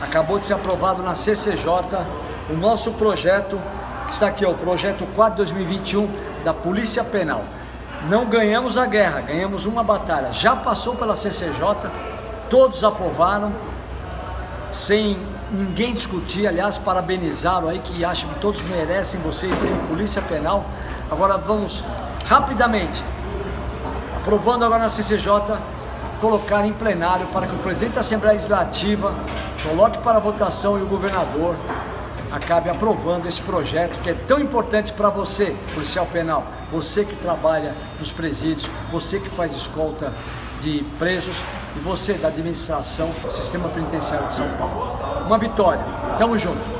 acabou de ser aprovado na CCJ o nosso projeto, que está aqui, ó, o projeto 4 2021 da Polícia Penal. Não ganhamos a guerra, ganhamos uma batalha. Já passou pela CCJ, todos aprovaram, sem ninguém discutir. Aliás, parabenizaram aí que acham que todos merecem vocês serem Polícia Penal. Agora vamos rapidamente, aprovando agora na CCJ, colocar em plenário para que o presidente da Assembleia Legislativa coloque para votação e o governador acabe aprovando esse projeto que é tão importante para você, policial penal, você que trabalha nos presídios, você que faz escolta de presos e você da administração do sistema penitenciário de São Paulo. Uma vitória. Tamo junto.